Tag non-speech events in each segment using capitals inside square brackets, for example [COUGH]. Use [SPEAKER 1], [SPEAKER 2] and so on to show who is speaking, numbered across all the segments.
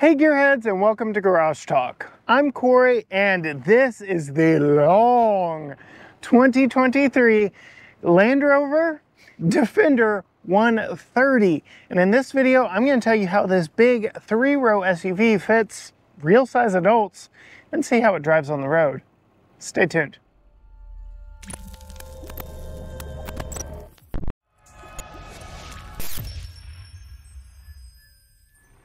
[SPEAKER 1] Hey gearheads and welcome to Garage Talk. I'm Corey and this is the long 2023 Land Rover Defender 130. And in this video, I'm gonna tell you how this big three-row SUV fits real size adults and see how it drives on the road. Stay tuned.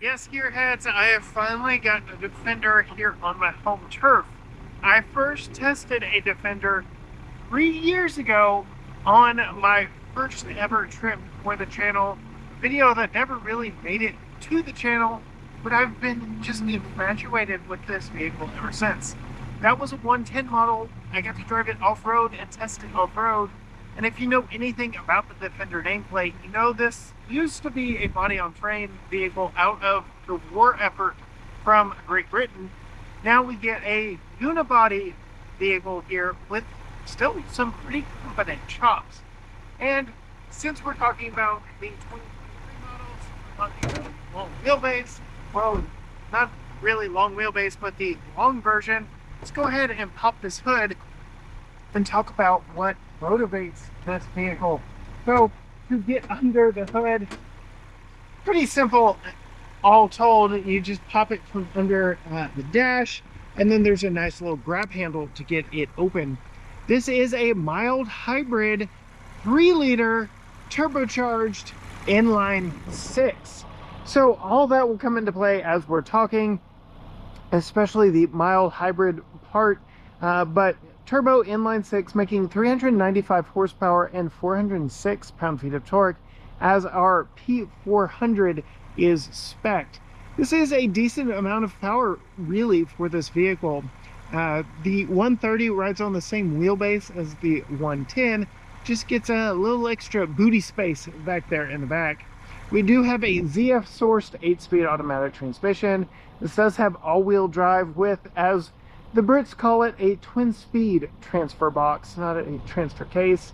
[SPEAKER 1] Yes, gearheads, I have finally got a Defender here on my home turf. I first tested a Defender three years ago on my first ever trip for the channel. Video that never really made it to the channel, but I've been just infatuated with this vehicle ever since. That was a 110 model. I got to drive it off-road and test it off-road. And if you know anything about the Defender nameplate, you know this used to be a body-on-frame vehicle out of the war effort from Great Britain. Now we get a unibody vehicle here with still some pretty competent chops. And since we're talking about the 2023 models the long wheelbase, well, not really long wheelbase, but the long version, let's go ahead and pop this hood and talk about what motivates this vehicle. So to get under the hood, pretty simple all told. You just pop it from under uh, the dash and then there's a nice little grab handle to get it open. This is a mild hybrid 3 liter turbocharged inline 6. So all that will come into play as we're talking, especially the mild hybrid part. Uh, but turbo inline six making 395 horsepower and 406 pound-feet of torque as our P400 is spec'd. This is a decent amount of power really for this vehicle. Uh, the 130 rides on the same wheelbase as the 110, just gets a little extra booty space back there in the back. We do have a ZF sourced 8-speed automatic transmission. This does have all-wheel drive with, as the Brits call it a twin speed transfer box, not a transfer case.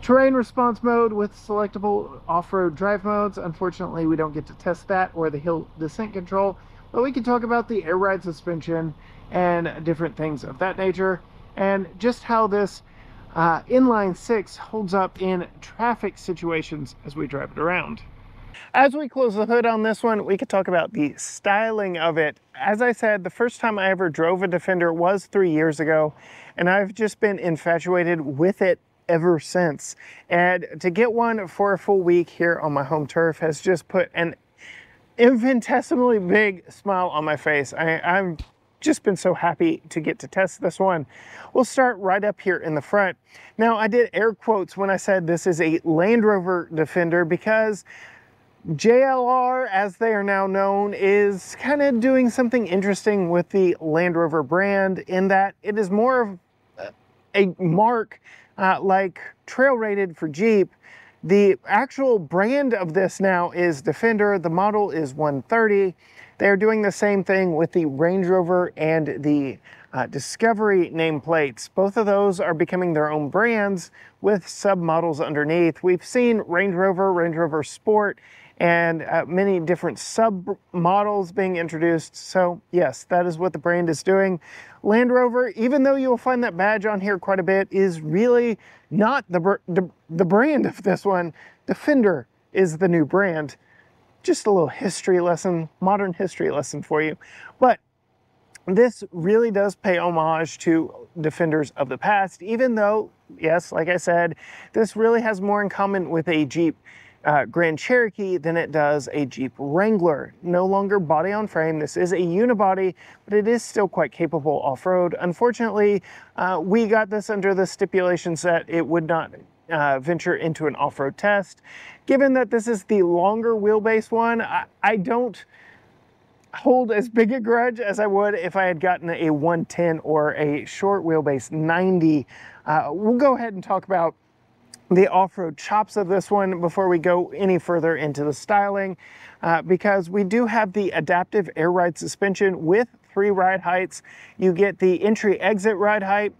[SPEAKER 1] Terrain response mode with selectable off-road drive modes. Unfortunately, we don't get to test that or the hill descent control, but we can talk about the air ride suspension and different things of that nature and just how this uh, inline six holds up in traffic situations as we drive it around. As we close the hood on this one, we could talk about the styling of it. As I said, the first time I ever drove a Defender was three years ago, and I've just been infatuated with it ever since. And to get one for a full week here on my home turf has just put an infinitesimally big smile on my face. I, I'm just been so happy to get to test this one. We'll start right up here in the front. Now I did air quotes when I said this is a Land Rover Defender because JLR, as they are now known, is kind of doing something interesting with the Land Rover brand in that it is more of a mark uh, like Trail Rated for Jeep. The actual brand of this now is Defender. The model is 130. They're doing the same thing with the Range Rover and the uh, Discovery nameplates. Both of those are becoming their own brands with submodels underneath. We've seen Range Rover, Range Rover Sport, and uh, many different sub models being introduced. So yes, that is what the brand is doing. Land Rover, even though you'll find that badge on here quite a bit, is really not the, the, the brand of this one. Defender is the new brand. Just a little history lesson, modern history lesson for you. But this really does pay homage to Defenders of the past, even though, yes, like I said, this really has more in common with a Jeep uh, Grand Cherokee than it does a Jeep Wrangler. No longer body on frame. This is a unibody, but it is still quite capable off-road. Unfortunately, uh, we got this under the stipulations that it would not uh, venture into an off-road test. Given that this is the longer wheelbase one, I, I don't hold as big a grudge as I would if I had gotten a 110 or a short wheelbase 90. Uh, we'll go ahead and talk about the off-road chops of this one before we go any further into the styling uh, because we do have the adaptive air ride suspension with three ride heights. You get the entry exit ride height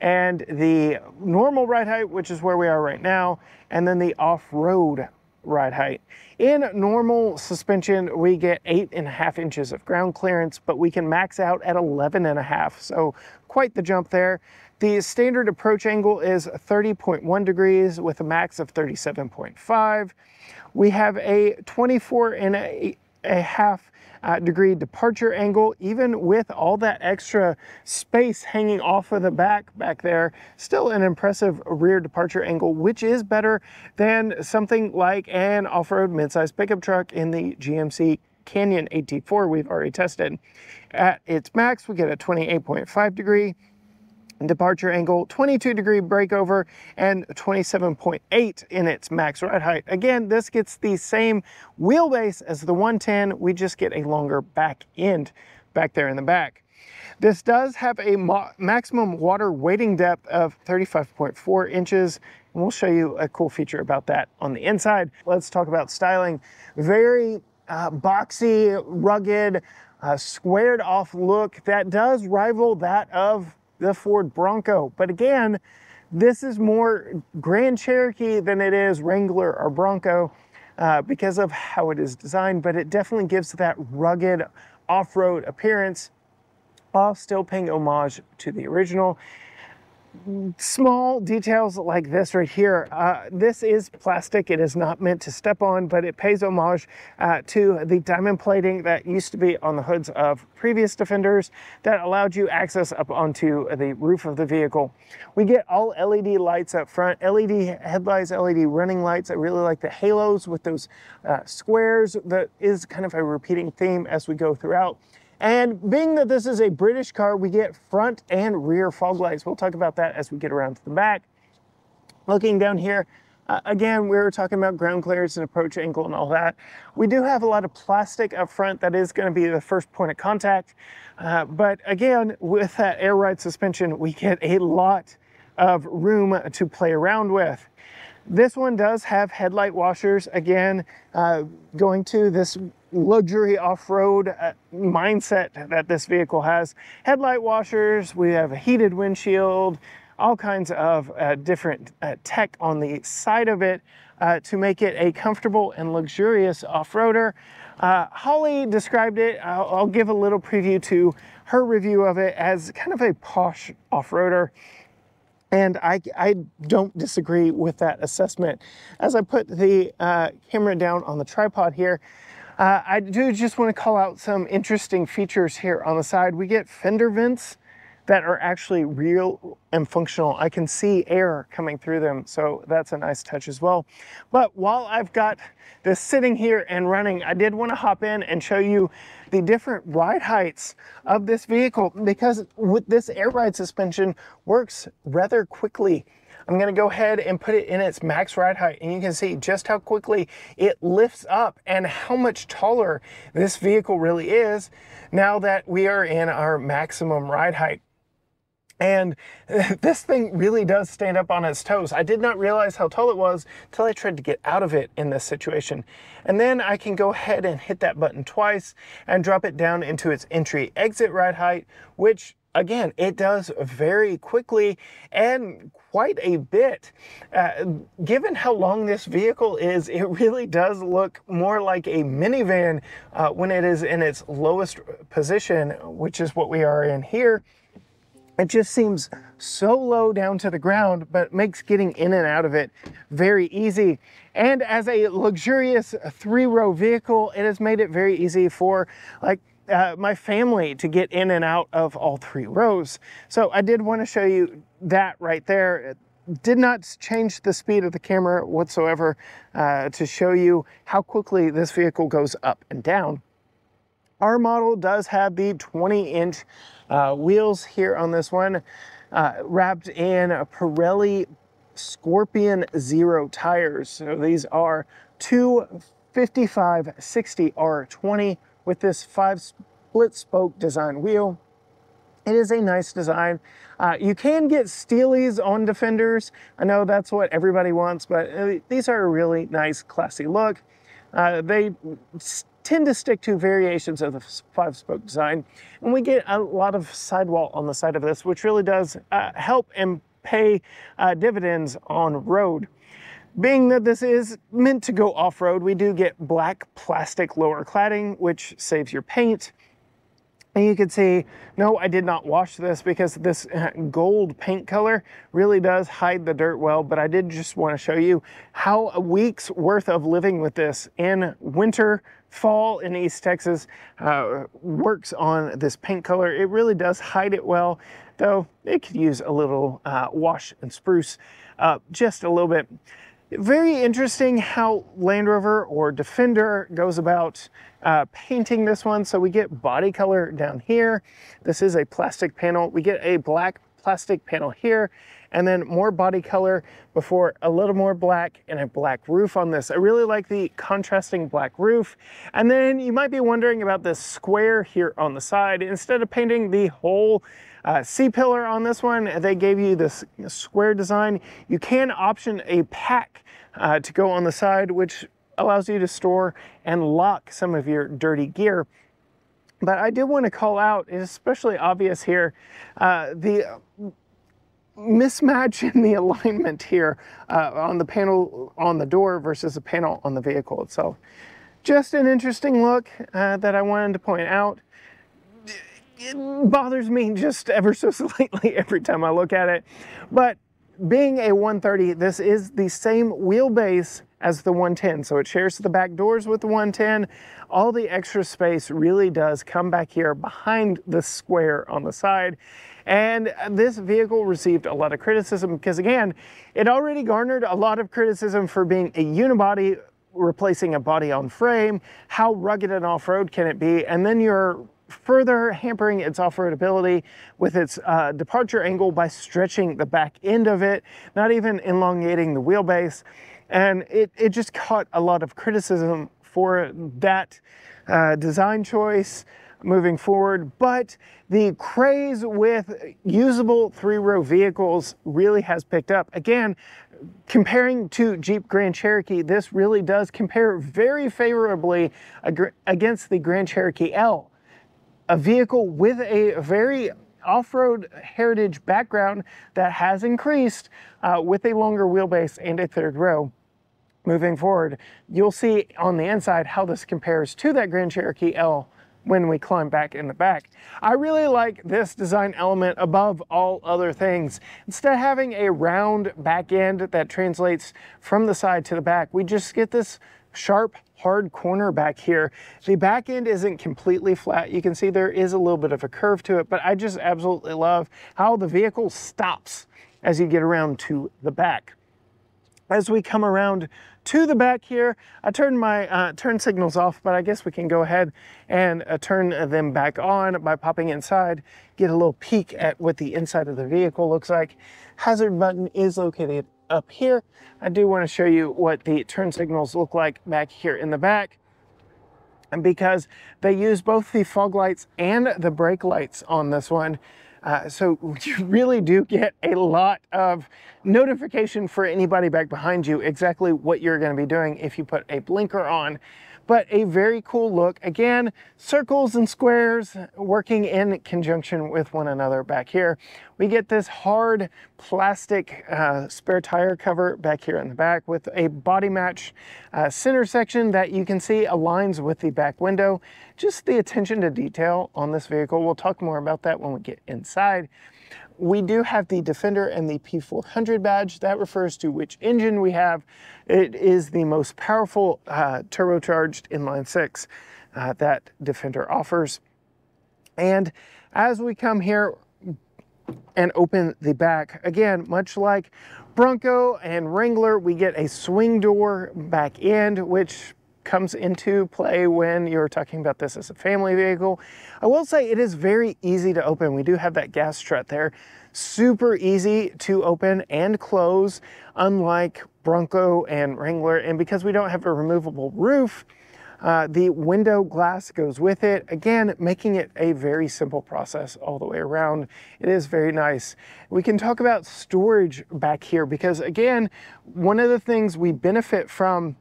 [SPEAKER 1] and the normal ride height, which is where we are right now, and then the off-road ride height. In normal suspension, we get eight and a half inches of ground clearance, but we can max out at 11 and a half. So quite the jump there. The standard approach angle is 30.1 degrees with a max of 37.5. We have a 24 and a, a half uh, degree departure angle, even with all that extra space hanging off of the back back there, still an impressive rear departure angle, which is better than something like an off-road midsize pickup truck in the GMC Canyon AT4 we've already tested. At its max, we get a 28.5 degree departure angle, 22 degree breakover, and 27.8 in its max ride height. Again, this gets the same wheelbase as the 110, we just get a longer back end back there in the back. This does have a maximum water wading depth of 35.4 inches, and we'll show you a cool feature about that on the inside. Let's talk about styling. Very uh, boxy, rugged, uh, squared off look that does rival that of the Ford Bronco. But again, this is more Grand Cherokee than it is Wrangler or Bronco uh, because of how it is designed, but it definitely gives that rugged off-road appearance while still paying homage to the original small details like this right here. Uh, this is plastic. It is not meant to step on, but it pays homage uh, to the diamond plating that used to be on the hoods of previous Defenders that allowed you access up onto the roof of the vehicle. We get all LED lights up front, LED headlights, LED running lights. I really like the halos with those uh, squares. That is kind of a repeating theme as we go throughout. And being that this is a British car, we get front and rear fog lights. We'll talk about that as we get around to the back. Looking down here, uh, again, we were talking about ground clearance and approach angle and all that. We do have a lot of plastic up front. That is gonna be the first point of contact. Uh, but again, with that air ride suspension, we get a lot of room to play around with. This one does have headlight washers. Again, uh, going to this luxury off-road uh, mindset that this vehicle has. Headlight washers, we have a heated windshield, all kinds of uh, different uh, tech on the side of it uh, to make it a comfortable and luxurious off-roader. Uh, Holly described it, I'll, I'll give a little preview to her review of it as kind of a posh off-roader. And I, I, don't disagree with that assessment. As I put the uh, camera down on the tripod here, uh, I do just want to call out some interesting features here on the side. We get fender vents that are actually real and functional. I can see air coming through them, so that's a nice touch as well. But while I've got this sitting here and running, I did want to hop in and show you the different ride heights of this vehicle because with this air ride suspension works rather quickly I'm gonna go ahead and put it in its max ride height and you can see just how quickly it lifts up and how much taller this vehicle really is now that we are in our maximum ride height. And [LAUGHS] this thing really does stand up on its toes. I did not realize how tall it was until I tried to get out of it in this situation. And then I can go ahead and hit that button twice and drop it down into its entry exit ride height, which again, it does very quickly and quite a bit. Uh, given how long this vehicle is, it really does look more like a minivan uh, when it is in its lowest position, which is what we are in here. It just seems so low down to the ground, but makes getting in and out of it very easy. And as a luxurious three row vehicle, it has made it very easy for like uh, my family to get in and out of all three rows. So I did want to show you that right there. It did not change the speed of the camera whatsoever uh, to show you how quickly this vehicle goes up and down. Our model does have the 20 inch uh, wheels here on this one, uh, wrapped in a Pirelli Scorpion Zero tires. So these are two 55 60 R20 with this five split spoke design wheel. It is a nice design. Uh, you can get Steelies on Defenders. I know that's what everybody wants, but uh, these are a really nice, classy look. Uh, they tend to stick to variations of the five spoke design. And we get a lot of sidewall on the side of this, which really does uh, help and pay uh, dividends on road. Being that this is meant to go off-road, we do get black plastic lower cladding, which saves your paint. And you can see, no, I did not wash this because this uh, gold paint color really does hide the dirt well, but I did just want to show you how a week's worth of living with this in winter, fall in East Texas uh, works on this paint color. It really does hide it well, though it could use a little uh, wash and spruce uh, just a little bit. Very interesting how Land Rover or Defender goes about uh, painting this one. So we get body color down here. This is a plastic panel. We get a black plastic panel here and then more body color before a little more black and a black roof on this. I really like the contrasting black roof. And then you might be wondering about this square here on the side. Instead of painting the whole uh, C-pillar on this one, they gave you this square design. You can option a pack uh, to go on the side, which allows you to store and lock some of your dirty gear. But I did want to call out, especially obvious here, uh, the mismatch [LAUGHS] in the alignment here uh, on the panel on the door versus the panel on the vehicle itself. Just an interesting look uh, that I wanted to point out. It bothers me just ever so [LAUGHS] slightly every time I look at it, but being a 130, this is the same wheelbase as the 110. So it shares the back doors with the 110. All the extra space really does come back here behind the square on the side. And this vehicle received a lot of criticism because again, it already garnered a lot of criticism for being a unibody replacing a body on frame. How rugged and off-road can it be? And then you're further hampering its off-road ability with its uh, departure angle by stretching the back end of it, not even elongating the wheelbase. And it, it just caught a lot of criticism for that uh, design choice moving forward, but the craze with usable three-row vehicles really has picked up. Again, comparing to Jeep Grand Cherokee, this really does compare very favorably against the Grand Cherokee L a vehicle with a very off-road heritage background that has increased uh, with a longer wheelbase and a third row. Moving forward, you'll see on the inside how this compares to that Grand Cherokee L when we climb back in the back. I really like this design element above all other things. Instead of having a round back end that translates from the side to the back, we just get this sharp hard corner back here. The back end isn't completely flat. You can see there is a little bit of a curve to it, but I just absolutely love how the vehicle stops as you get around to the back. As we come around to the back here, I turned my uh, turn signals off, but I guess we can go ahead and uh, turn them back on by popping inside, get a little peek at what the inside of the vehicle looks like. Hazard button is located up here. I do want to show you what the turn signals look like back here in the back. And because they use both the fog lights and the brake lights on this one, uh, so [LAUGHS] you really do get a lot of notification for anybody back behind you exactly what you're going to be doing if you put a blinker on but a very cool look. Again, circles and squares working in conjunction with one another back here. We get this hard plastic uh, spare tire cover back here in the back with a body match uh, center section that you can see aligns with the back window. Just the attention to detail on this vehicle. We'll talk more about that when we get inside. We do have the Defender and the P400 badge. That refers to which engine we have. It is the most powerful uh, turbocharged inline six uh, that Defender offers. And as we come here and open the back, again, much like Bronco and Wrangler, we get a swing door back end, which comes into play when you're talking about this as a family vehicle. I will say it is very easy to open. We do have that gas strut there. Super easy to open and close, unlike Bronco and Wrangler. And because we don't have a removable roof, uh, the window glass goes with it, again, making it a very simple process all the way around. It is very nice. We can talk about storage back here because again, one of the things we benefit from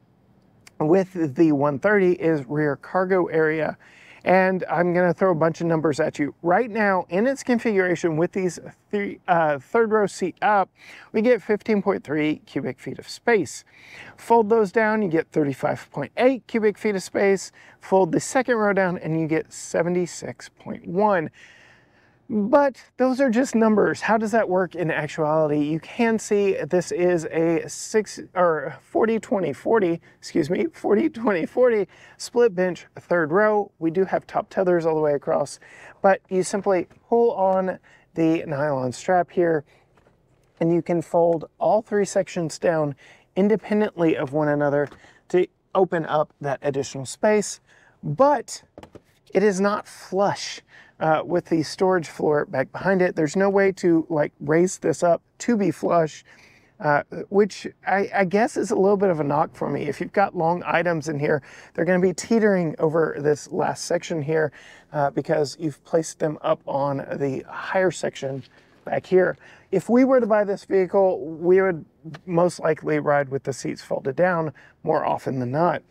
[SPEAKER 1] with the 130 is rear cargo area. and I'm gonna throw a bunch of numbers at you. Right now, in its configuration with these three, uh, third row seat up, we get 15.3 cubic feet of space. Fold those down, you get 35.8 cubic feet of space. Fold the second row down and you get 76.1. But those are just numbers. How does that work in actuality? You can see this is a six or 40, 20, 40, excuse me, [LAUGHS] 40, 20, 40 split bench third row. We do have top tethers all the way across, but you simply pull on the nylon strap here and you can fold all three sections down independently of one another to open up that additional space, but it is not flush uh, with the storage floor back behind it. There's no way to like raise this up to be flush, uh, which I, I, guess is a little bit of a knock for me. If you've got long items in here, they're gonna be teetering over this last section here uh, because you've placed them up on the higher section back here. If we were to buy this vehicle, we would most likely ride with the seats folded down more often than not.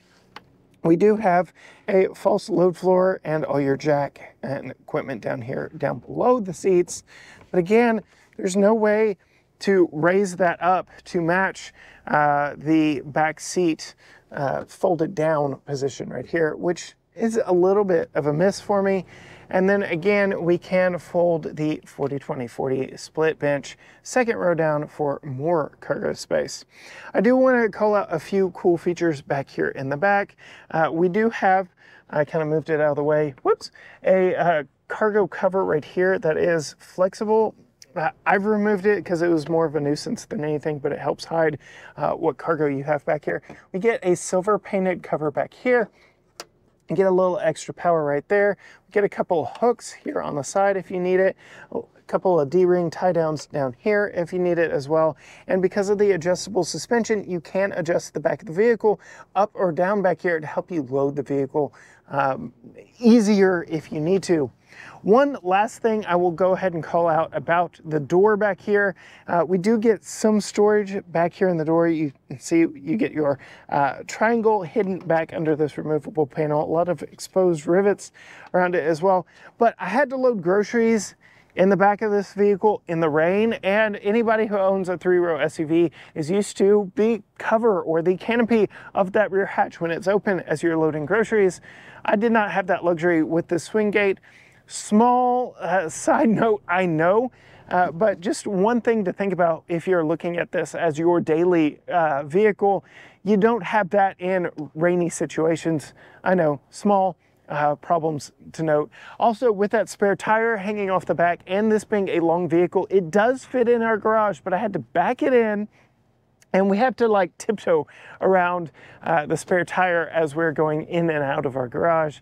[SPEAKER 1] We do have a false load floor and all your jack and equipment down here, down below the seats. But again, there's no way to raise that up to match uh, the back seat uh, folded down position right here, which is a little bit of a miss for me. And then again, we can fold the 40-20-40 split bench second row down for more cargo space. I do want to call out a few cool features back here in the back. Uh, we do have, I kind of moved it out of the way, whoops, a uh, cargo cover right here that is flexible uh, I've removed it because it was more of a nuisance than anything, but it helps hide uh, what cargo you have back here. We get a silver painted cover back here and get a little extra power right there. Get a couple of hooks here on the side if you need it, a couple of D-ring tie downs down here if you need it as well. And because of the adjustable suspension, you can adjust the back of the vehicle up or down back here to help you load the vehicle um, easier if you need to. One last thing I will go ahead and call out about the door back here. Uh, we do get some storage back here in the door. You can see you get your uh, triangle hidden back under this removable panel. A lot of exposed rivets around it as well. But I had to load groceries in the back of this vehicle in the rain and anybody who owns a three-row SUV is used to the cover or the canopy of that rear hatch when it's open as you're loading groceries. I did not have that luxury with the swing gate. Small uh, [LAUGHS] side note, I know, uh, but just one thing to think about if you're looking at this as your daily uh, vehicle, you don't have that in rainy situations. I know, small uh, problems to note. Also, with that spare tire hanging off the back and this being a long vehicle, it does fit in our garage, but I had to back it in and we have to like tiptoe around uh, the spare tire as we're going in and out of our garage.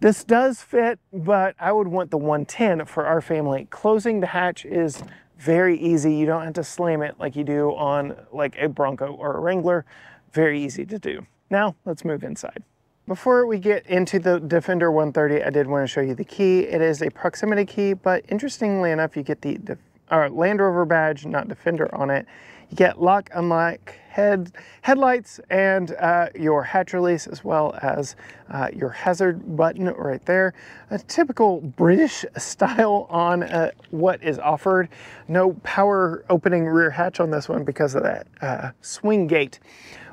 [SPEAKER 1] This does fit, but I would want the 110 for our family. Closing the hatch is very easy. You don't have to slam it like you do on like a Bronco or a Wrangler. Very easy to do. Now let's move inside. Before we get into the Defender 130, I did want to show you the key. It is a proximity key, but interestingly enough, you get the uh, Land Rover badge, not Defender on it. You get lock, unlock, head, headlights, and uh, your hatch release, as well as uh, your hazard button right there. A typical British [LAUGHS] style on uh, what is offered. No power opening rear hatch on this one because of that uh, swing gate.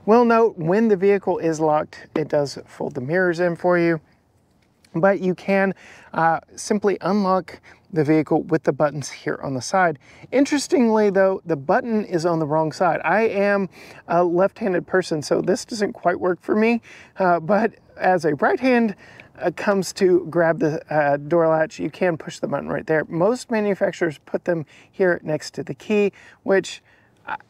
[SPEAKER 1] Will note when the vehicle is locked, it does fold the mirrors in for you, but you can uh, simply unlock the vehicle with the buttons here on the side. Interestingly though, the button is on the wrong side. I am a left-handed person, so this doesn't quite work for me, uh, but as a right hand uh, comes to grab the uh, door latch, you can push the button right there. Most manufacturers put them here next to the key, which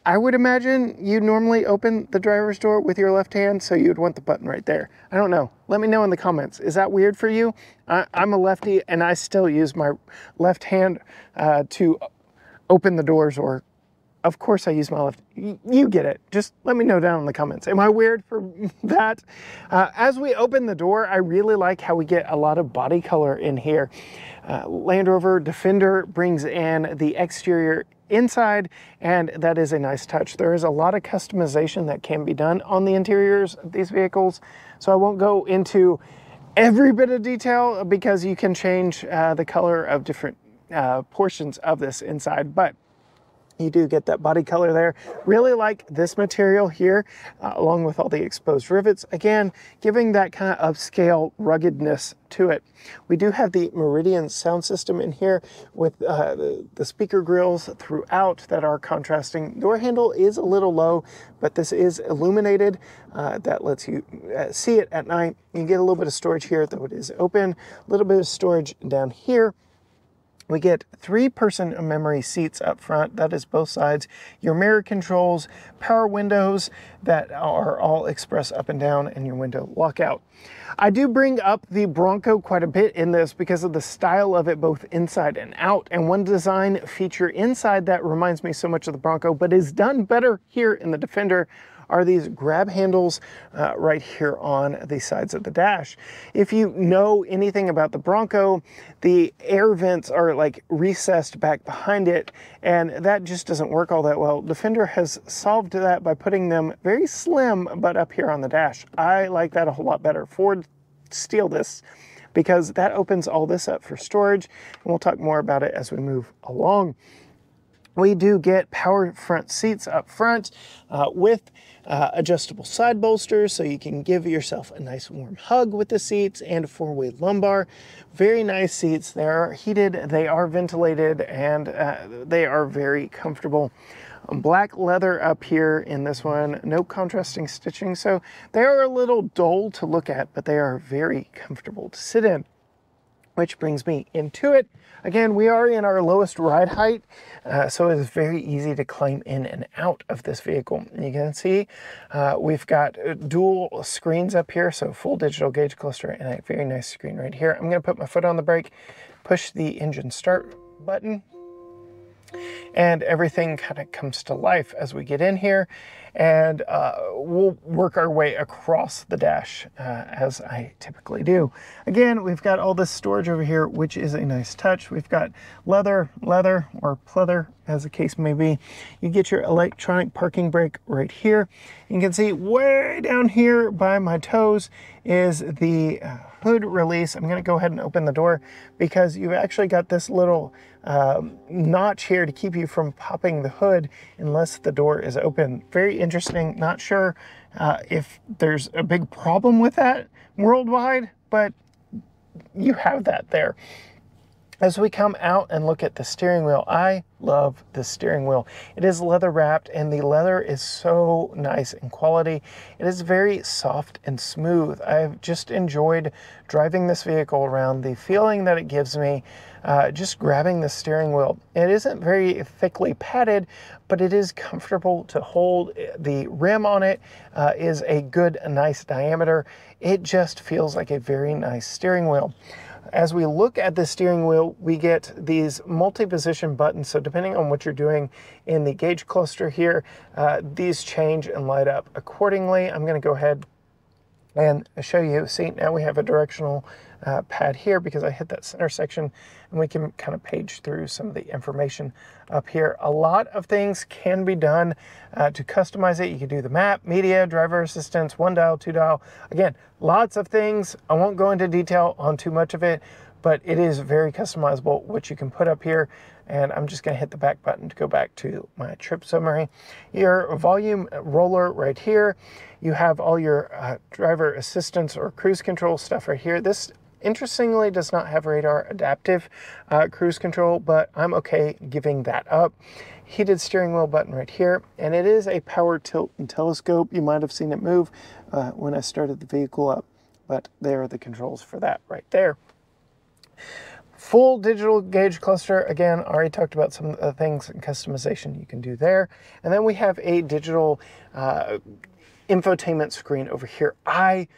[SPEAKER 1] I would imagine you normally open the driver's door with your left hand, so you'd want the button right there. I don't know. Let me know in the comments. Is that weird for you? I, am a lefty and I still use my left hand uh, to open the doors or of course I use my left. You get it. Just let me know down in the comments. Am I weird for [LAUGHS] that? Uh, as we open the door, I really like how we get a lot of body color in here. Uh, Land Rover Defender brings in the exterior inside and that is a nice touch. There is a lot of customization that can be done on the interiors of these vehicles so I won't go into every bit of detail because you can change uh, the color of different uh, portions of this inside, but you do get that body color there. Really like this material here, uh, along with all the exposed rivets. Again, giving that kind of upscale ruggedness to it. We do have the Meridian sound system in here with uh, the, the, speaker grills throughout that are contrasting. Door handle is a little low, but this is illuminated. Uh, that lets you uh, see it at night. You get a little bit of storage here, though it is open. A little bit of storage down here. We get three person memory seats up front, that is both sides. Your mirror controls, power windows that are all express up and down, and your window lockout. I do bring up the Bronco quite a bit in this because of the style of it both inside and out. And one design feature inside that reminds me so much of the Bronco, but is done better here in the Defender are these grab handles uh, right here on the sides of the dash. If you know anything about the Bronco, the air vents are like recessed back behind it, and that just doesn't work all that well. Defender has solved that by putting them very slim, but up here on the dash. I like that a whole lot better. Ford steal this because that opens all this up for storage, and we'll talk more about it as we move along. We do get power front seats up front uh, with uh, adjustable side bolsters so you can give yourself a nice warm hug with the seats and a four-way lumbar. Very nice seats. They are heated, they are ventilated, and uh, they are very comfortable. Black leather up here in this one, no contrasting stitching, so they are a little dull to look at, but they are very comfortable to sit in. Which brings me into it. Again, we are in our lowest ride height, uh, so it is very easy to climb in and out of this vehicle. You can see uh, we've got dual screens up here, so full digital gauge cluster and a very nice screen right here. I'm gonna put my foot on the brake, push the engine start button, and everything kind of comes to life as we get in here and uh, we'll work our way across the dash uh, as I typically do. Again, we've got all this storage over here, which is a nice touch. We've got leather, leather, or pleather, as the case may be. You get your electronic parking brake right here. You can see way down here by my toes is the uh, hood release. I'm gonna go ahead and open the door because you've actually got this little um, notch here to keep you from popping the hood unless the door is open. Very interesting. Not sure uh, if there's a big problem with that worldwide, but you have that there. As we come out and look at the steering wheel, I love the steering wheel. It is leather wrapped and the leather is so nice in quality. It is very soft and smooth. I've just enjoyed driving this vehicle around. The feeling that it gives me uh, just grabbing the steering wheel. It isn't very thickly padded, but it is comfortable to hold. The rim on it uh, is a good, nice diameter. It just feels like a very nice steering wheel. As we look at the steering wheel, we get these multi-position buttons. So depending on what you're doing in the gauge cluster here, uh, these change and light up accordingly. I'm gonna go ahead and show you. See, now we have a directional uh, pad here because I hit that center section and we can kind of page through some of the information up here. A lot of things can be done uh, to customize it. You can do the map, media, driver assistance, one dial, two dial. Again, lots of things. I won't go into detail on too much of it, but it is very customizable, which you can put up here. And I'm just gonna hit the back button to go back to my trip summary. Your volume roller right here. You have all your uh, driver assistance or cruise control stuff right here. This Interestingly, does not have radar adaptive uh, cruise control, but I'm okay giving that up. Heated steering wheel button right here, and it is a power tilt and telescope. You might have seen it move uh, when I started the vehicle up, but there are the controls for that right there. Full digital gauge cluster. Again, already talked about some of the things and customization you can do there. And then we have a digital uh, infotainment screen over here. I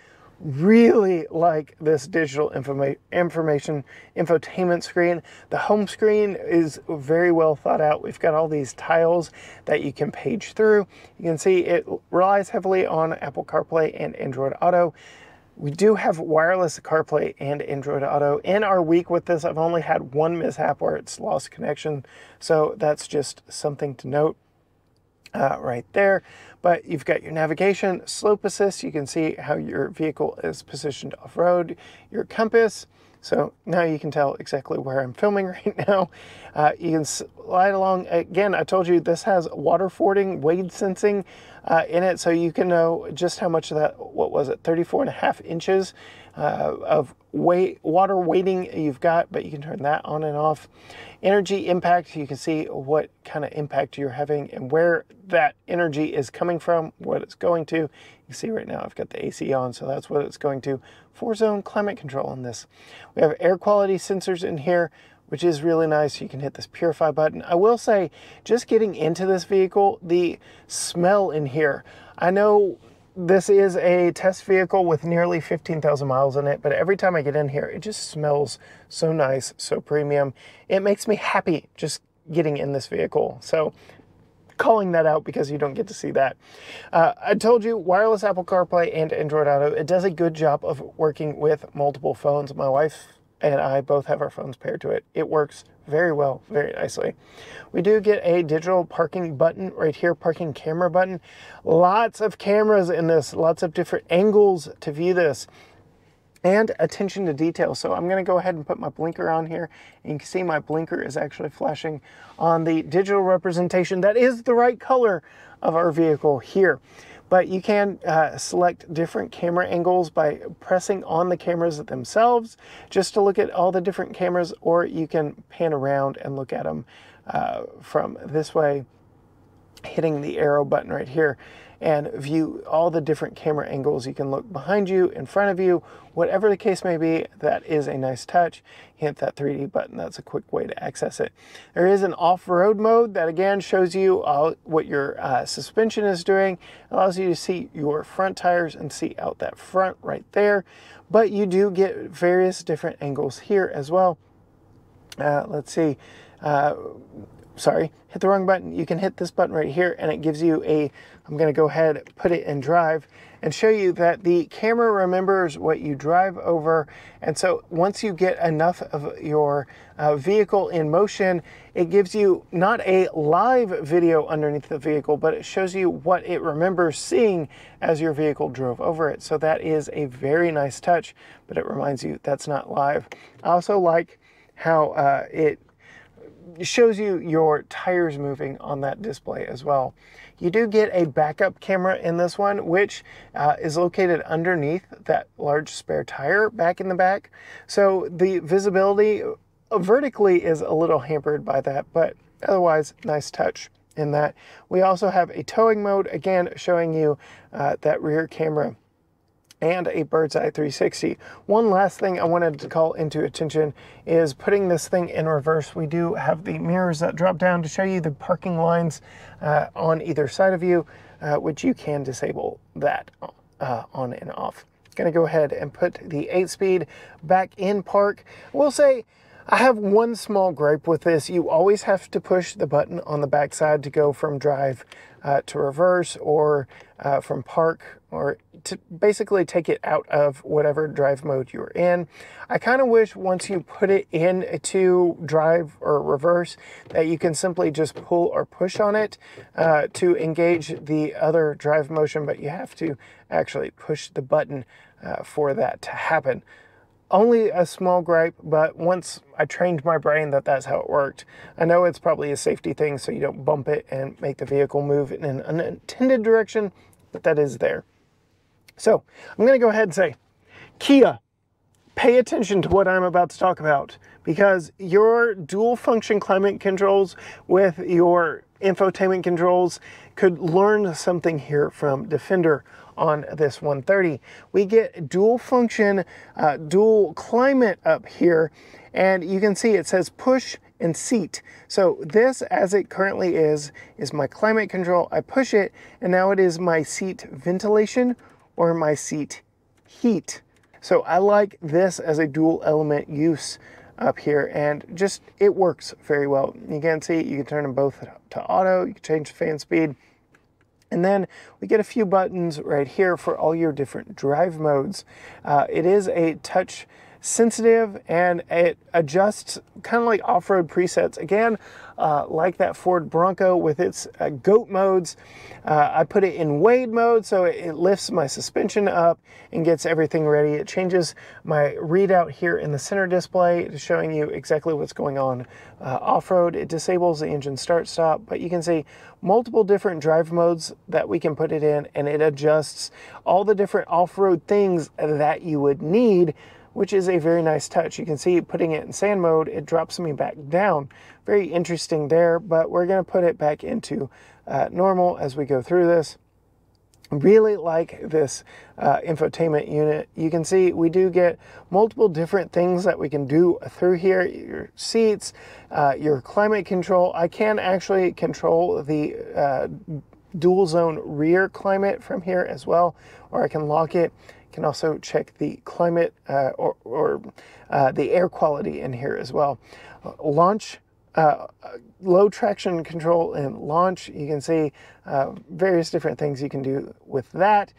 [SPEAKER 1] really like this digital informa information infotainment screen. The home screen is very well thought out. We've got all these tiles that you can page through. You can see it relies heavily on Apple CarPlay and Android Auto. We do have wireless CarPlay and Android Auto. In our week with this, I've only had one mishap where it's lost connection. So that's just something to note.
[SPEAKER 2] Uh, right there. But you've got your navigation, slope assist. You can see how your vehicle is positioned off-road, your compass. So now you can tell exactly where I'm filming [LAUGHS] right now. Uh, you can slide along. Again, I told you this has water fording, wade sensing uh, in it. So you can know just how much of that, what was it, 34 and a half inches uh, of weight, water wading you've got, but you can turn that on and off. Energy impact, you can see what kind of impact you're having and where that energy is coming from, what it's going to. You see right now I've got the AC on, so that's what it's going to. Four zone climate control on this. We have air quality sensors in here, which is really nice. You can hit this purify button. I will say, just getting into this vehicle, the smell in here, I know this is a test vehicle with nearly 15,000 miles in it, but every time I get in here, it just smells so nice, so premium. It makes me happy just getting in this vehicle. So calling that out because you don't get to see that. Uh, I told you wireless Apple CarPlay and Android Auto, it does a good job of working with multiple phones. My wife and I both have our phones paired to it. It works very well, very nicely. We do get a digital parking button right here, parking camera button. Lots of cameras in this, lots of different angles to view this and attention to detail. So I'm going to go ahead and put my blinker on here. And you can see my blinker is actually flashing on the digital representation. That is the right color of our vehicle here but you can uh, select different camera angles by pressing on the cameras themselves just to look at all the different cameras or you can pan around and look at them uh, from this way hitting the arrow button right here and view all the different camera angles. You can look behind you, in front of you, whatever the case may be, that is a nice touch. Hit that 3D button, that's a quick way to access it. There is an off-road mode that again shows you what your uh, suspension is doing, allows you to see your front tires and see out that front right there. But you do get various different angles here as well. Uh, let's see. Uh, sorry, hit the wrong button. You can hit this button right here and it gives you a, I'm gonna go ahead, and put it in drive and show you that the camera remembers what you drive over. And so once you get enough of your uh, vehicle in motion, it gives you not a live video underneath the vehicle, but it shows you what it remembers seeing as your vehicle drove over it. So that is a very nice touch, but it reminds you that's not live. I also like how uh, it shows you your tires moving on that display as well. You do get a backup camera in this one, which uh, is located underneath that large spare tire back in the back. So the visibility uh, vertically is a little hampered by that, but otherwise nice touch in that. We also have a towing mode, again, showing you uh, that rear camera and a bird's eye 360. One last thing I wanted to call into attention is putting this thing in reverse. We do have the mirrors that drop down to show you the parking lines uh, on either side of you, uh, which you can disable that uh, on and off. Gonna go ahead and put the 8-speed back in park. We'll say I have one small gripe with this. You always have to push the button on the backside to go from drive uh, to reverse or uh, from park or to basically take it out of whatever drive mode you're in. I kind of wish once you put it in to drive or reverse that you can simply just pull or push on it uh, to engage the other drive motion, but you have to actually push the button uh, for that to happen only a small gripe, but once I trained my brain that that's how it worked, I know it's probably a safety thing so you don't bump it and make the vehicle move in an unintended direction, but that is there. So I'm going to go ahead and say, Kia, pay attention to what I'm about to talk about because your dual function climate controls with your infotainment controls could learn something here from Defender on this 130. We get dual function, uh, dual climate up here, and you can see it says push and seat. So this, as it currently is, is my climate control. I push it, and now it is my seat ventilation or my seat heat. So I like this as a dual element use up here and just it works very well. You can see you can turn them both to auto, you can change the fan speed, and then we get a few buttons right here for all your different drive modes. Uh, it is a touch sensitive and it adjusts kind of like off-road presets. Again, uh, like that Ford Bronco with its uh, GOAT modes. Uh, I put it in Wade mode so it, it, lifts my suspension up and gets everything ready. It changes my readout here in the center display showing you exactly what's going on uh, off-road. It disables the engine start stop, but you can see multiple different drive modes that we can put it in and it adjusts all the different off-road things that you would need which is a very nice touch. You can see putting it in sand mode, it drops me back down. Very interesting there, but we're gonna put it back into uh, normal as we go through this. Really like this uh, infotainment unit. You can see we do get multiple different things that we can do through here. Your seats, uh, your climate control. I can actually control the uh, dual zone rear climate from here as well, or I can lock it can also check the climate uh, or, or uh, the air quality in here as well. Launch, uh, low traction control and launch, you can see uh, various different things you can do with that.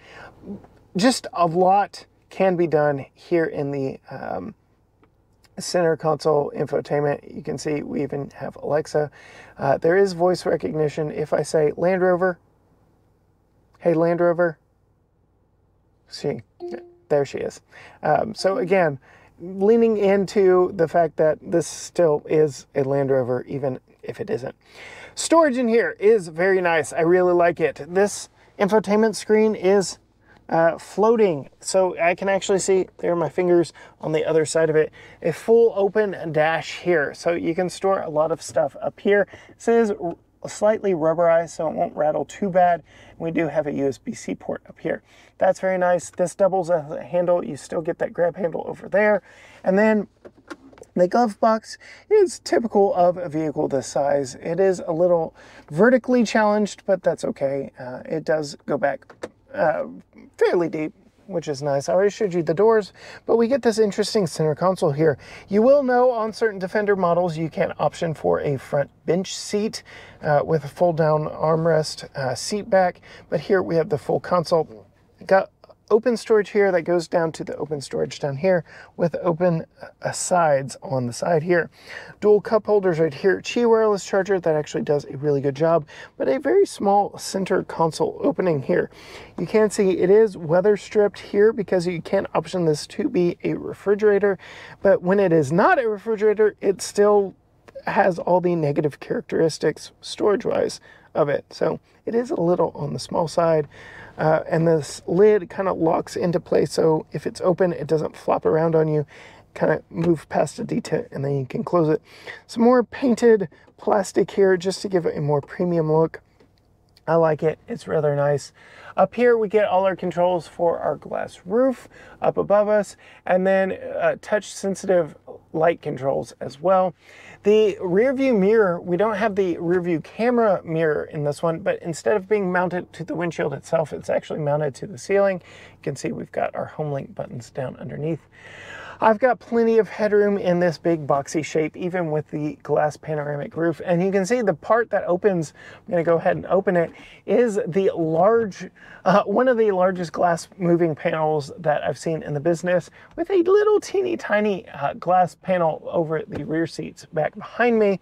[SPEAKER 2] Just a lot can be done here in the um, center console infotainment. You can see we even have Alexa. Uh, there is voice recognition. If I say Land Rover, hey Land Rover, see, there she is. Um, so again, leaning into the fact that this still is a Land Rover, even if it isn't. Storage in here is very nice. I really like it. This infotainment screen is uh, floating. So I can actually see, there are my fingers on the other side of it, a full open dash here. So you can store a lot of stuff up here. This is slightly rubberized so it won't rattle too bad. We do have a USB-C port up here. That's very nice. This doubles as a handle. You still get that grab handle over there. And then the glove box is typical of a vehicle this size. It is a little vertically challenged, but that's okay. Uh, it does go back uh, fairly deep which is nice. I already showed you the doors, but we get this interesting center console here. You will know on certain Defender models you can option for a front bench seat uh, with a fold down armrest uh, seat back, but here we have the full console. Got open storage here that goes down to the open storage down here with open uh, sides on the side here. Dual cup holders right here. Qi wireless charger that actually does a really good job, but a very small center console opening here. You can see it is weather stripped here because you can option this to be a refrigerator, but when it is not a refrigerator, it still has all the negative characteristics storage wise of it. So it is a little on the small side. Uh, and this lid kind of locks into place so if it's open it doesn't flop around on you. Kind of move past the detent and then you can close it. Some more painted plastic here just to give it a more premium look. I like it. It's rather nice. Up here we get all our controls for our glass roof up above us and then uh, touch sensitive light controls as well the rear view mirror, we don't have the rear view camera mirror in this one, but instead of being mounted to the windshield itself, it's actually mounted to the ceiling. You can see we've got our HomeLink buttons down underneath. I've got plenty of headroom in this big boxy shape, even with the glass panoramic roof. And you can see the part that opens, I'm gonna go ahead and open it, is the large, uh, one of the largest glass moving panels that I've seen in the business with a little teeny tiny uh, glass panel over the rear seats back behind me.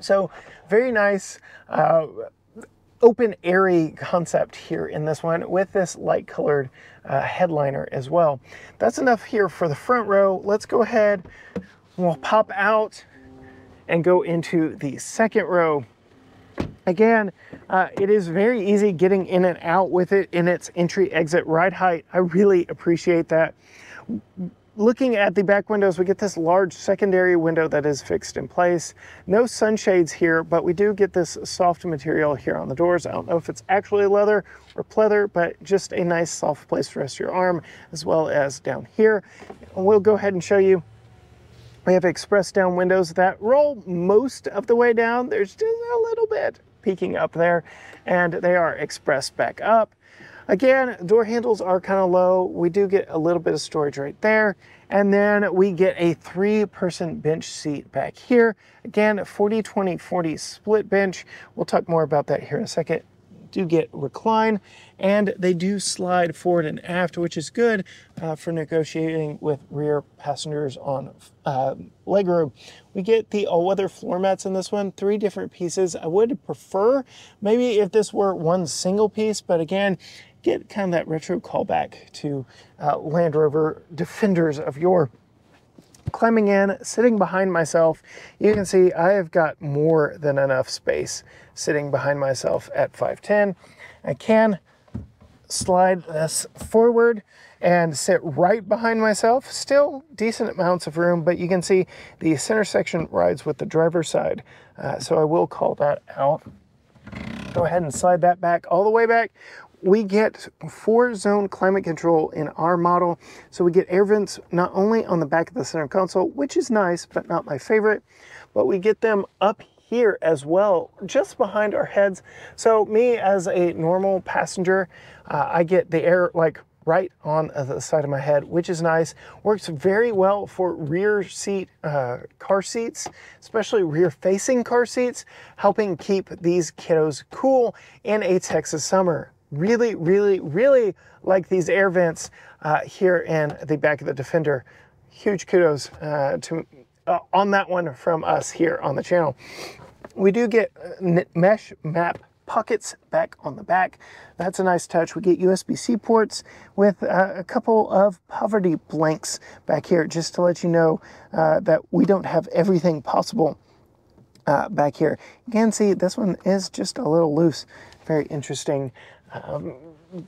[SPEAKER 2] So very nice. Uh, open airy concept here in this one with this light colored uh, headliner as well. That's enough here for the front row. Let's go ahead, we'll pop out and go into the second row. Again, uh, it is very easy getting in and out with it in its entry exit ride height. I really appreciate that looking at the back windows, we get this large secondary window that is fixed in place. No sunshades here, but we do get this soft material here on the doors. I don't know if it's actually leather or pleather, but just a nice soft place to rest your arm, as well as down here. We'll go ahead and show you. We have express down windows that roll most of the way down. There's just a little bit peeking up there, and they are express back up. Again, door handles are kind of low. We do get a little bit of storage right there. And then we get a three person bench seat back here. Again, 40, 20, 40 split bench. We'll talk more about that here in a second. Do get recline and they do slide forward and aft, which is good uh, for negotiating with rear passengers on uh, legroom. We get the all-weather floor mats in this one, three different pieces. I would prefer maybe if this were one single piece, but again, get kind of that retro callback to uh, Land Rover Defenders of yore climbing in, sitting behind myself, you can see I have got more than enough space sitting behind myself at 5'10". I can slide this forward and sit right behind myself. Still decent amounts of room, but you can see the center section rides with the driver's side. Uh, so I will call that out. Go ahead and slide that back all the way back we get four zone climate control in our model. So we get air vents not only on the back of the center console, which is nice, but not my favorite, but we get them up here as well, just behind our heads. So me as a normal passenger, uh, I get the air like right on the side of my head, which is nice. Works very well for rear seat uh, car seats, especially rear facing car seats, helping keep these kiddos cool in a Texas summer really, really, really like these air vents uh, here in the back of the Defender. Huge kudos uh, to uh, on that one from us here on the channel. We do get uh, mesh map pockets back on the back. That's a nice touch. We get USB-C ports with uh, a couple of poverty blanks back here, just to let you know uh, that we don't have everything possible uh, back here. You can see this one is just a little loose. Very interesting um,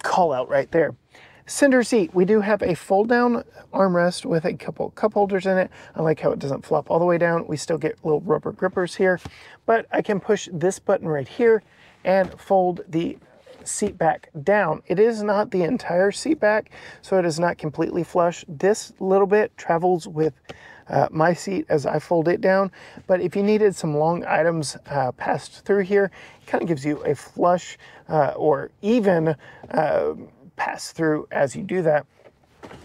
[SPEAKER 2] call out right there. Center seat, we do have a fold down armrest with a couple cup holders in it. I like how it doesn't flop all the way down. We still get little rubber grippers here, but I can push this button right here and fold the seat back down. It is not the entire seat back, so it is not completely flush. This little bit travels with uh, my seat as I fold it down. But if you needed some long items uh, passed through here, it kind of gives you a flush uh, or even uh, pass through as you do that.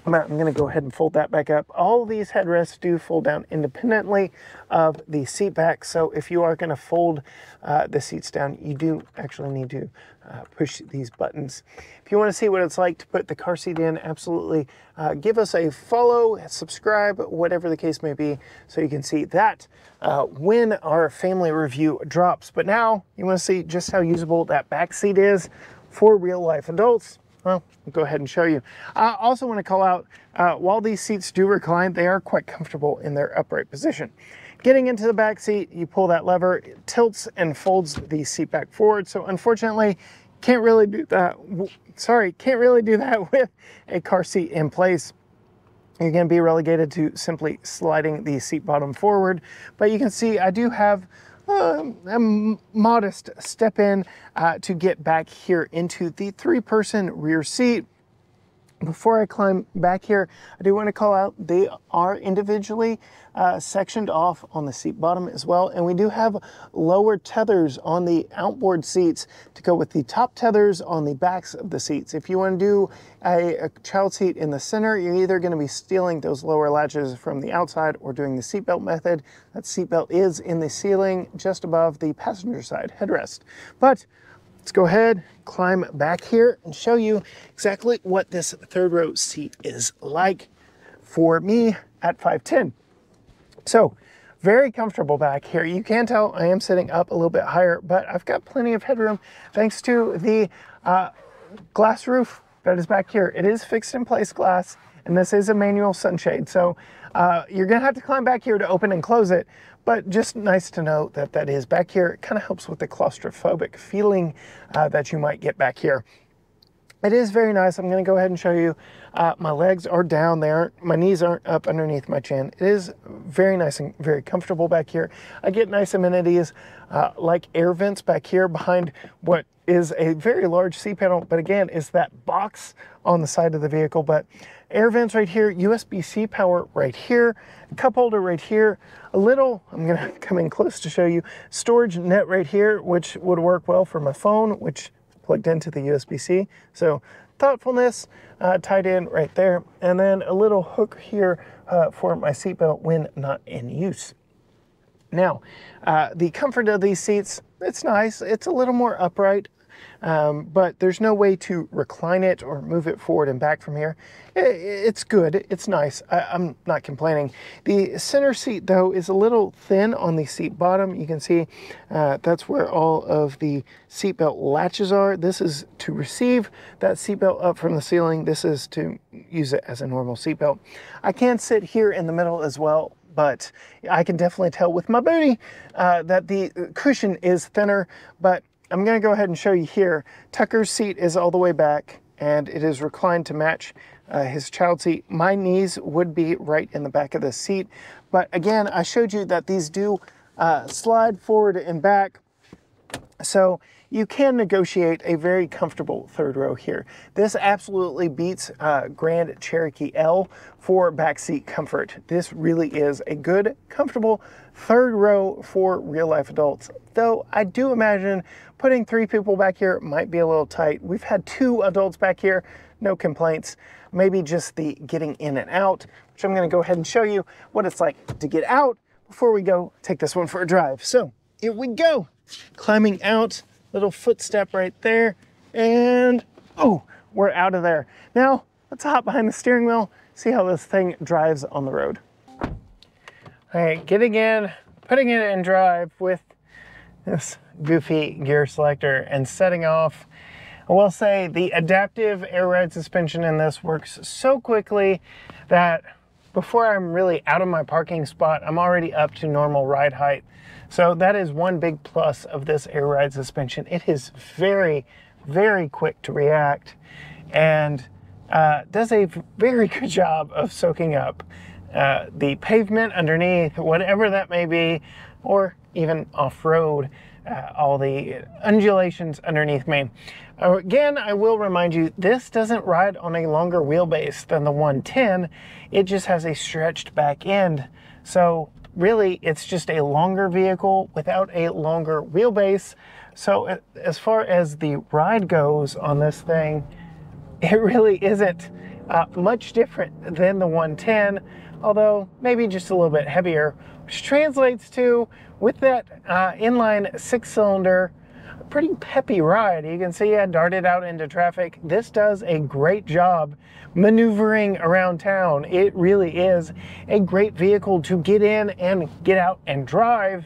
[SPEAKER 2] I'm going to go ahead and fold that back up. All these headrests do fold down independently of the seat back. So if you are going to fold uh, the seats down, you do actually need to uh, push these buttons. If you want to see what it's like to put the car seat in, absolutely uh, give us a follow, subscribe, whatever the case may be, so you can see that uh, when our family review drops. But now you want to see just how usable that back seat is for real life adults well, I'll go ahead and show you. I also want to call out, uh, while these seats do recline, they are quite comfortable in their upright position. Getting into the back seat, you pull that lever, it tilts and folds the seat back forward. So unfortunately, can't really do that. Sorry, can't really do that [LAUGHS] with a car seat in place. You're going to be relegated to simply sliding the seat bottom forward. But you can see I do have a modest step in uh, to get back here into the three person rear seat. Before I climb back here, I do want to call out they are individually uh, sectioned off on the seat bottom as well. And we do have lower tethers on the outboard seats to go with the top tethers on the backs of the seats. If you want to do a, a child seat in the center, you're either going to be stealing those lower latches from the outside or doing the seatbelt method. That seatbelt is in the ceiling just above the passenger side headrest. But Let's go ahead, climb back here and show you exactly what this third row seat is like for me at 5'10". So very comfortable back here. You can tell I am sitting up a little bit higher, but I've got plenty of headroom thanks to the uh, glass roof that is back here. It is fixed in place glass and this is a manual sunshade. So uh, you're gonna have to climb back here to open and close it, but just nice to know that that is back here. It kind of helps with the claustrophobic feeling uh, that you might get back here. It is very nice. I'm going to go ahead and show you. Uh, my legs are down. They aren't. My knees aren't up underneath my chin. It is very nice and very comfortable back here. I get nice amenities uh, like air vents back here behind what is a very large C panel, but again, is that box on the side of the vehicle. But air vents right here, USB-C power right here, cup holder right here, a little, I'm gonna [LAUGHS] come in close to show you, storage net right here, which would work well for my phone, which plugged into the USB-C. So thoughtfulness uh, tied in right there. And then a little hook here uh, for my seatbelt when not in use. Now, uh, the comfort of these seats, it's nice. It's a little more upright um, but there's no way to recline it or move it forward and back from here. It's good, it's nice, I, am not complaining. The center seat though is a little thin on the seat bottom. You can see uh, that's where all of the seatbelt latches are. This is to receive that seatbelt up from the ceiling. This is to use it as a normal seatbelt. I can sit here in the middle as well but I can definitely tell with my booty uh, that the cushion is thinner, but I'm gonna go ahead and show you here. Tucker's seat is all the way back and it is reclined to match uh, his child seat. My knees would be right in the back of the seat. But again, I showed you that these do uh, slide forward and back. So you can negotiate a very comfortable third row here. This absolutely beats uh, Grand Cherokee L for backseat comfort. This really is a good, comfortable third row for real life adults. Though I do imagine putting three people back here might be a little tight. We've had two adults back here, no complaints. Maybe just the getting in and out, which I'm gonna go ahead and show you what it's like to get out before we go take this one for a drive. So here we go. Climbing out, little footstep right there, and oh, we're out of there. Now, let's hop behind the steering wheel, see how this thing drives on the road. All right, getting in, putting it in drive with this goofy gear selector and setting off. I will say the adaptive air ride suspension in this works so quickly that before I'm really out of my parking spot, I'm already up to normal ride height. So that is one big plus of this air ride suspension. It is very, very quick to react and uh, does a very good job of soaking up uh, the pavement underneath, whatever that may be, or even off-road, uh, all the undulations underneath me. Again, I will remind you, this doesn't ride on a longer wheelbase than the 110. It just has a stretched back end. So really, it's just a longer vehicle without a longer wheelbase. So as far as the ride goes on this thing, it really isn't uh, much different than the 110, although maybe just a little bit heavier, which translates to, with that uh, inline six cylinder, pretty peppy ride. You can see I darted out into traffic. This does a great job maneuvering around town. It really is a great vehicle to get in and get out and drive.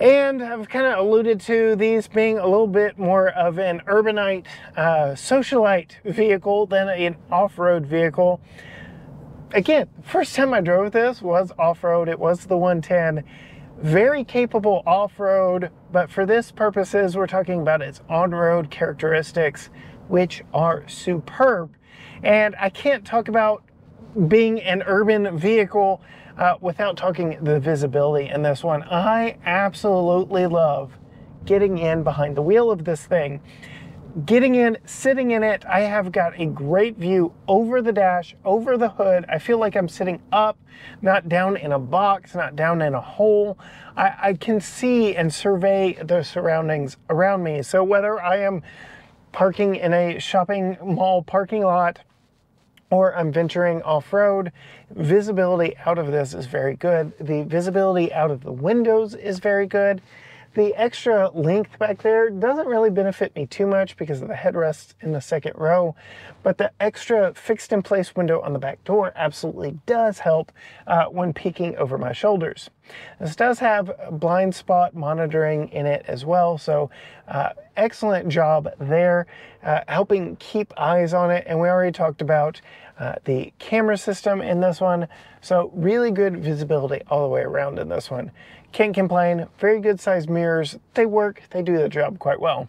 [SPEAKER 2] And I've kind of alluded to these being a little bit more of an urbanite, uh, socialite vehicle than an off-road vehicle. Again, first time I drove this was off-road. It was the 110 very capable off-road, but for this purposes, we're talking about its on-road characteristics, which are superb. And I can't talk about being an urban vehicle uh, without talking the visibility in this one. I absolutely love getting in behind the wheel of this thing getting in, sitting in it, I have got a great view over the dash, over the hood. I feel like I'm sitting up, not down in a box, not down in a hole. I, I can see and survey the surroundings around me. So whether I am parking in a shopping mall parking lot or I'm venturing off-road, visibility out of this is very good. The visibility out of the windows is very good. The extra length back there doesn't really benefit me too much because of the headrest in the second row, but the extra fixed in place window on the back door absolutely does help uh, when peeking over my shoulders. This does have blind spot monitoring in it as well, so uh, excellent job there, uh, helping keep eyes on it. And we already talked about uh, the camera system in this one, so really good visibility all the way around in this one. Can't complain, very good sized mirrors. They work, they do the job quite well.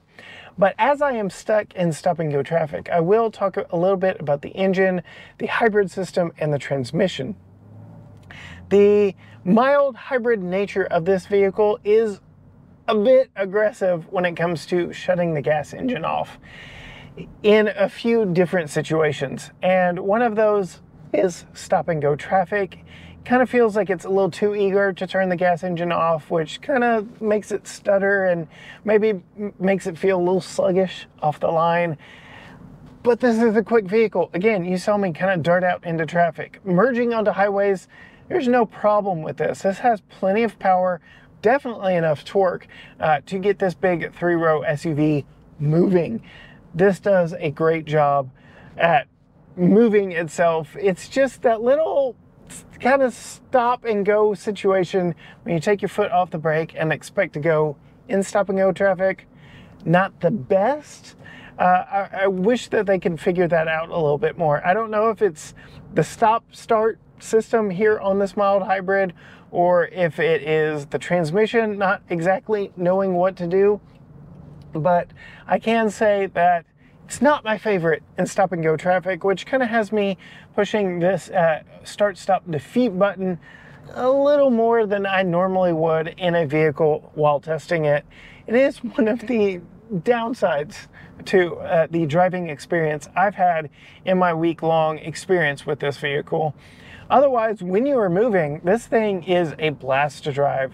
[SPEAKER 2] But as I am stuck in stop and go traffic, I will talk a little bit about the engine, the hybrid system, and the transmission. The mild hybrid nature of this vehicle is a bit aggressive when it comes to shutting the gas engine off in a few different situations. And one of those is stop and go traffic kind of feels like it's a little too eager to turn the gas engine off, which kind of makes it stutter and maybe makes it feel a little sluggish off the line. But this is a quick vehicle. Again, you saw me kind of dart out into traffic. Merging onto highways, there's no problem with this. This has plenty of power, definitely enough torque uh, to get this big three-row SUV moving. This does a great job at moving itself. It's just that little kind of stop and go situation when you take your foot off the brake and expect to go in stop and go traffic. Not the best. Uh, I, I wish that they can figure that out a little bit more. I don't know if it's the stop start system here on this mild hybrid or if it is the transmission not exactly knowing what to do. But I can say that it's not my favorite in stop and go traffic, which kind of has me pushing this uh, start stop defeat button a little more than I normally would in a vehicle while testing it. It is [LAUGHS] one of the downsides to uh, the driving experience I've had in my week long experience with this vehicle. Otherwise, when you are moving, this thing is a blast to drive.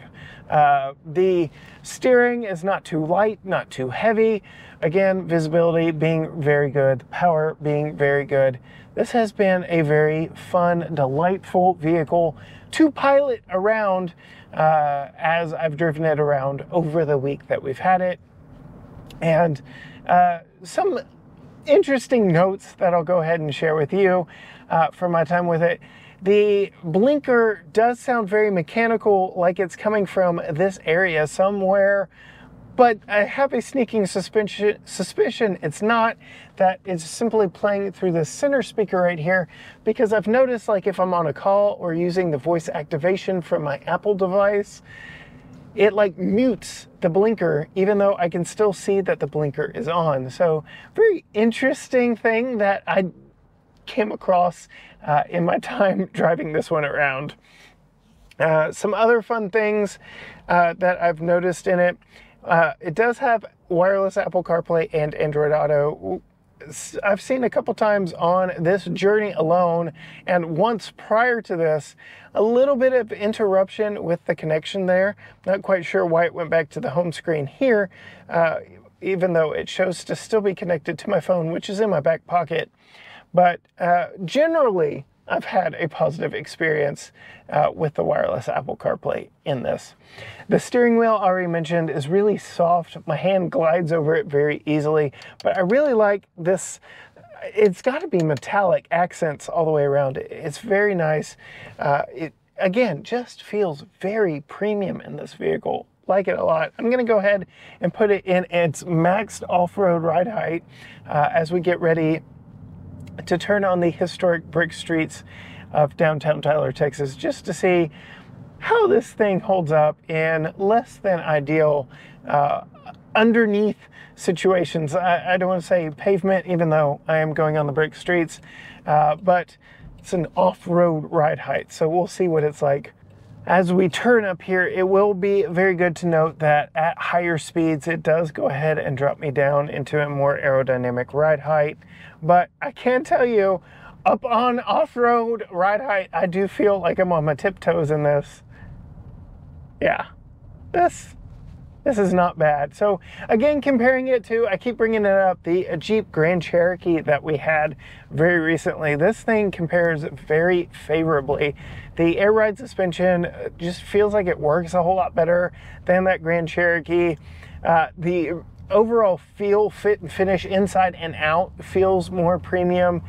[SPEAKER 2] Uh, the steering is not too light, not too heavy. Again, visibility being very good, power being very good. This has been a very fun, delightful vehicle to pilot around uh, as I've driven it around over the week that we've had it. And uh, some interesting notes that I'll go ahead and share with you uh, from my time with it. The blinker does sound very mechanical, like it's coming from this area somewhere, but I have a sneaking suspicion, suspicion it's not, that it's simply playing through the center speaker right here, because I've noticed like if I'm on a call or using the voice activation from my Apple device, it like mutes the blinker even though I can still see that the blinker is on. So very interesting thing that I came across uh, in my [LAUGHS] time driving this one around. Uh, some other fun things uh, that I've noticed in it. Uh, it does have wireless Apple CarPlay and Android Auto. I've seen a couple times on this journey alone, and once prior to this, a little bit of interruption with the connection there. Not quite sure why it went back to the home screen here, uh, even though it shows to still be connected to my phone, which is in my back pocket. But uh, generally, I've had a positive experience uh, with the wireless Apple CarPlay in this. The steering wheel, already mentioned, is really soft. My hand glides over it very easily, but I really like this. It's got to be metallic accents all the way around. It's very nice. Uh, it again just feels very premium in this vehicle. Like it a lot. I'm going to go ahead and put it in its maxed off-road ride height uh, as we get ready to turn on the historic brick streets of downtown Tyler, Texas, just to see how this thing holds up in less than ideal uh, underneath situations. I, I, don't want to say pavement, even though I am going on the brick streets, uh, but it's an off-road ride height, so we'll see what it's like. As we turn up here, it will be very good to note that at higher speeds, it does go ahead and drop me down into a more aerodynamic ride height. But I can tell you, up on off-road ride height, I do feel like I'm on my tiptoes in this. Yeah, this this is not bad. So again, comparing it to, I keep bringing it up, the Jeep Grand Cherokee that we had very recently. This thing compares very favorably. The air ride suspension just feels like it works a whole lot better than that Grand Cherokee. Uh, the overall feel, fit, and finish inside and out feels more premium.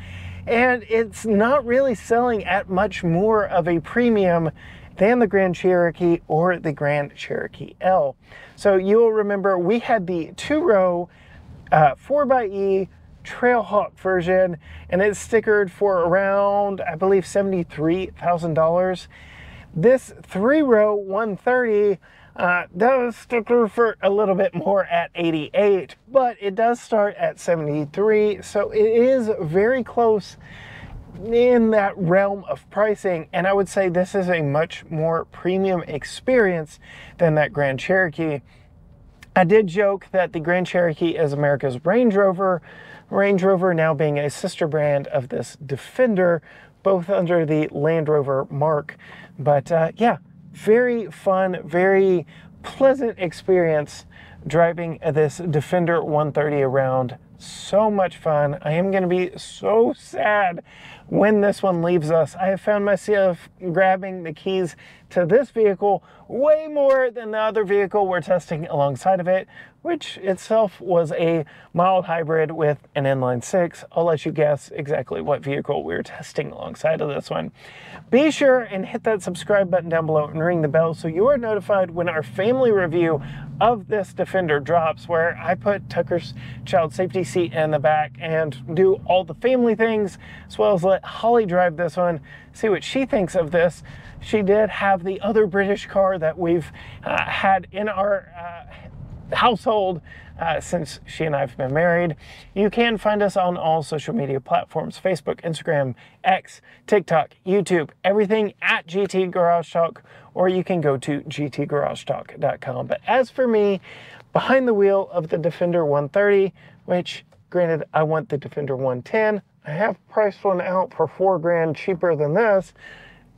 [SPEAKER 2] And it's not really selling at much more of a premium than the Grand Cherokee or the Grand Cherokee L. So you'll remember we had the two-row uh, 4xE Trailhawk version, and it's stickered for around, I believe, $73,000. This three-row 130 uh, does sticker for a little bit more at 88, but it does start at 73, so it is very close in that realm of pricing. And I would say this is a much more premium experience than that Grand Cherokee. I did joke that the Grand Cherokee is America's Range Rover, Range Rover now being a sister brand of this Defender, both under the Land Rover mark. But uh, yeah, very fun, very pleasant experience driving this Defender 130 around so much fun. I am going to be so sad when this one leaves us. I have found myself grabbing the keys to this vehicle way more than the other vehicle we're testing alongside of it, which itself was a mild hybrid with an inline six. I'll let you guess exactly what vehicle we are testing alongside of this one. Be sure and hit that subscribe button down below and ring the bell so you are notified when our family review of this Defender drops, where I put Tucker's child safety seat in the back and do all the family things, as well as let Holly drive this one, see what she thinks of this. She did have the other British car that we've uh, had in our uh, household uh, since she and I have been married. You can find us on all social media platforms Facebook, Instagram, X, TikTok, YouTube, everything at GT Garage Talk, or you can go to gtgaragetalk.com. But as for me, behind the wheel of the Defender 130, which granted, I want the Defender 110. I have priced one out for four grand cheaper than this.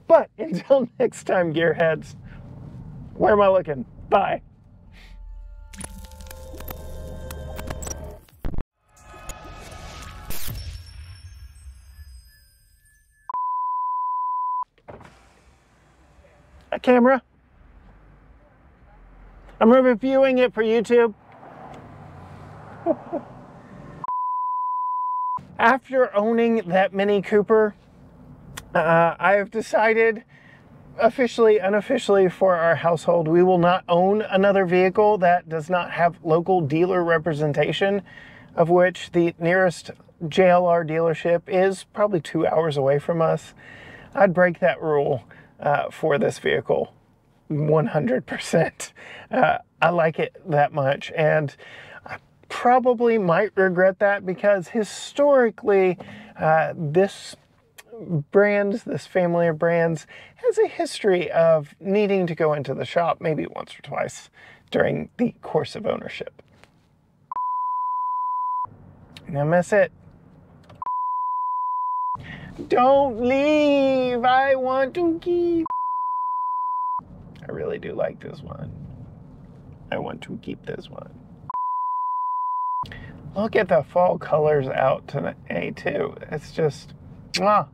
[SPEAKER 2] But [LAUGHS] until next time, gearheads, where am I looking? Bye. A camera. I'm reviewing it for YouTube. [LAUGHS] After owning that Mini Cooper, uh, I have decided officially, unofficially for our household, we will not own another vehicle that does not have local dealer representation, of which the nearest JLR dealership is probably two hours away from us. I'd break that rule uh, for this vehicle 100%. Uh, I like it that much. And I probably might regret that because historically, uh, this brands, this family of brands, has a history of needing to go into the shop maybe once or twice during the course of ownership. Now miss it. Don't leave. I want to keep. I really do like this one. I want to keep this one. Look at the fall colors out today too. It's just, ah.